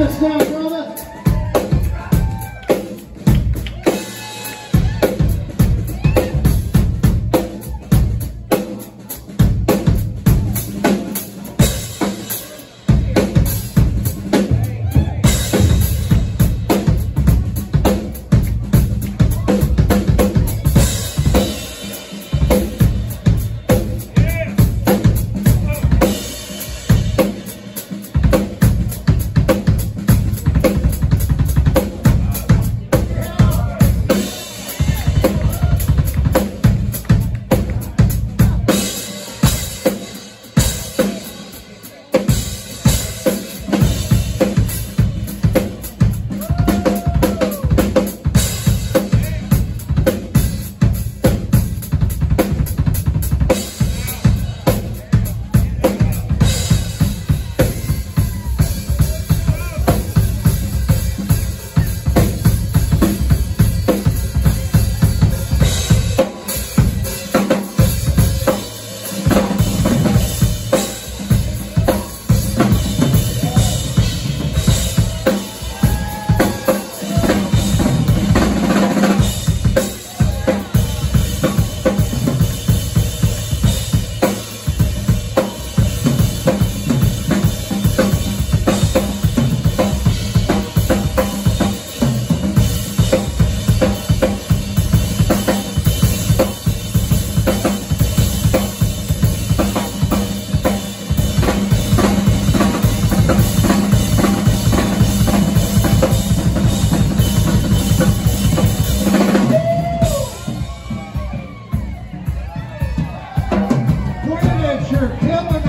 the squad, bro. You're killing